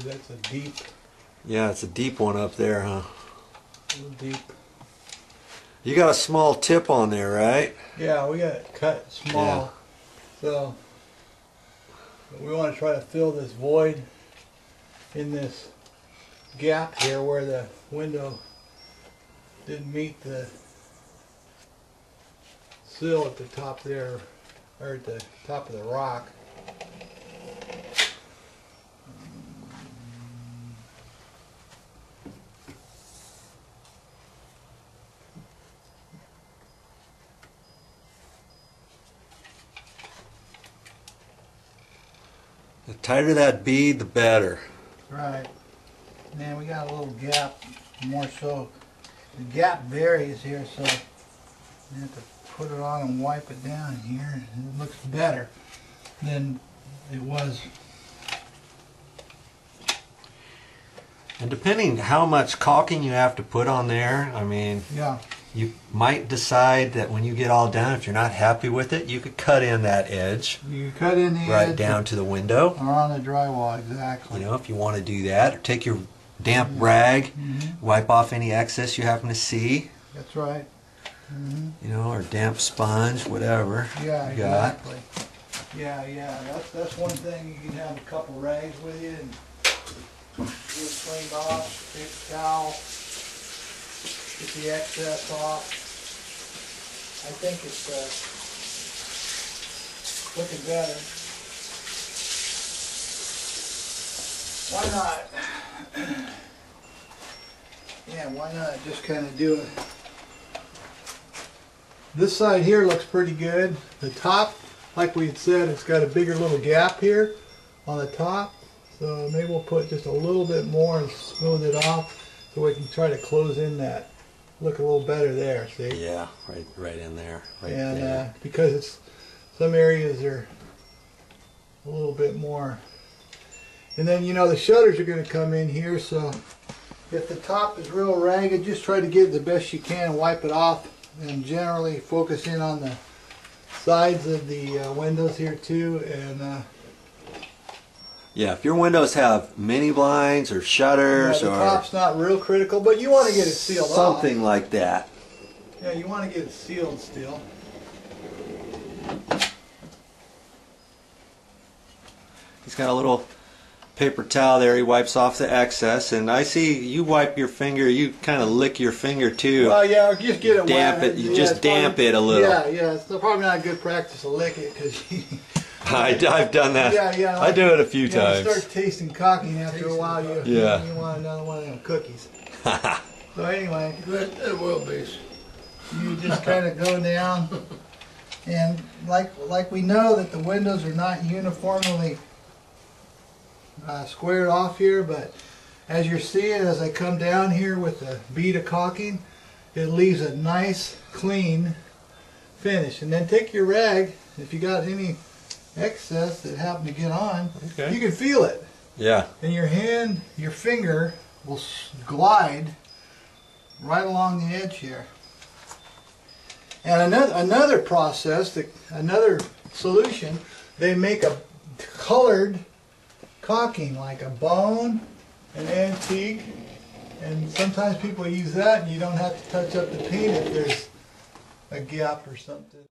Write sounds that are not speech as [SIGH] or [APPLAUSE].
that's a deep, Yeah, it's a deep one up there, huh? deep. You got a small tip on there, right? Yeah, we got it cut small, so we want to try to fill this void in this gap here where the window didn't meet the sill at the top there, or at the top of the rock. The tighter that bead, the better. Right. Man, we got a little gap, more so. The gap varies here, so you have to put it on and wipe it down here. It looks better than it was. And depending how much caulking you have to put on there, I mean, Yeah. You might decide that when you get all done, if you're not happy with it, you could cut in that edge You cut in the right edge down to the window. or on the drywall, exactly. You know, if you want to do that, or take your damp rag, Mhm. wipe off any excess you happen to see, That's right. hmm you know, or damp sponge, whatever. Yeah, you got. exactly. Yeah, yeah. That's that's one thing. You can have a couple rags with you and get it cleaned off. Paper towel. Get the excess off. I think it's uh, looking better. Why not? Yeah, why not just kind of do it? This side here looks pretty good. The top, like we had said, it's got a bigger little gap here on the top. So maybe we'll put just a little bit more and smooth it off so we can try to close in that. Look a little better there, see? Yeah, right, right in there, right and there. uh, because it's some areas are a little bit more. And then you know the shutters are going to come in here, so if the top is real ragged, just try to get the best you can, wipe it off, and generally focus in on the sides of the uh, windows here too. And uh, yeah, if your windows have mini blinds or yeah, shutters the or top's not real critical, but you want to get it sealed off. something like that, Yeah, you want to get it sealed still. he's got a little paper towel there. He wipes off the excess, and I see you wipe your finger. You kind of lick your finger too. Well, yeah, just get it Damp wet. it- you Yeah, just it's probably- damp it a little. Yeah, yeah. It's probably not a good practice to lick it because [LAUGHS] [LAUGHS] I, I've done that. Yeah, yeah, I do it a few you know, times. You start tasting caulking after a while. You Yeah. you want another one of them cookies. [LAUGHS] so anyway, It will be. you just kind of go down, and like like we know that the windows are not uniformly uh, squared off here, but as you're seeing as I come down here with the bead of caulking, it leaves a nice clean finish. And then take your rag, if you got any excess that happen to get on, Okay. you can feel it. Yeah. And your hand, your finger will glide right along the edge here. And another another process, that, another solution, they make a colored caulking like a bone, an antique, and sometimes people use that and you don't have to touch up the paint if there's a gap or something.